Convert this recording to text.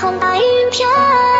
看白云飘。